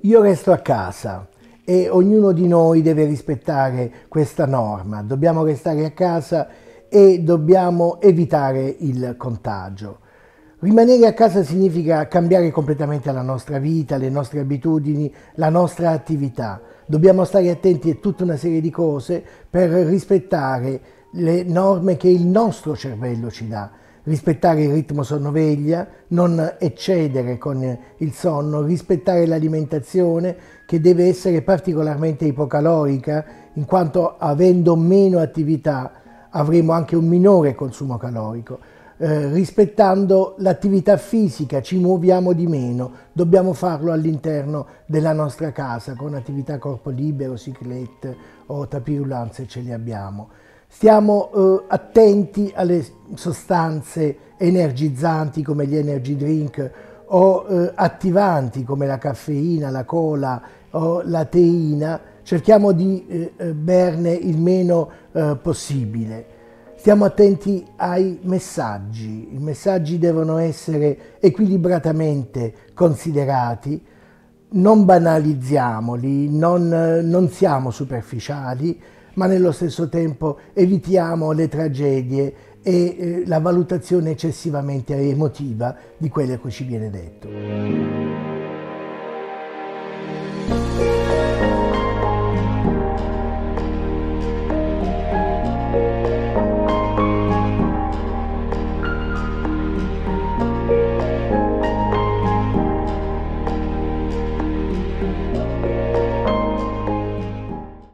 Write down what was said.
Io resto a casa e ognuno di noi deve rispettare questa norma. Dobbiamo restare a casa e dobbiamo evitare il contagio. Rimanere a casa significa cambiare completamente la nostra vita, le nostre abitudini, la nostra attività. Dobbiamo stare attenti a tutta una serie di cose per rispettare le norme che il nostro cervello ci dà rispettare il ritmo sonno-veglia, non eccedere con il sonno, rispettare l'alimentazione che deve essere particolarmente ipocalorica, in quanto avendo meno attività avremo anche un minore consumo calorico. Eh, rispettando l'attività fisica ci muoviamo di meno, dobbiamo farlo all'interno della nostra casa con attività corpo libero, ciclette o tapirulan se ce le abbiamo. Stiamo eh, attenti alle sostanze energizzanti come gli energy drink o eh, attivanti come la caffeina, la cola o la teina, cerchiamo di eh, eh berne il meno eh, possibile. Stiamo attenti ai messaggi, i messaggi devono essere equilibratamente considerati, non banalizziamoli, non, non siamo superficiali, ma nello stesso tempo evitiamo le tragedie e eh, la valutazione eccessivamente emotiva di quello che ci viene detto.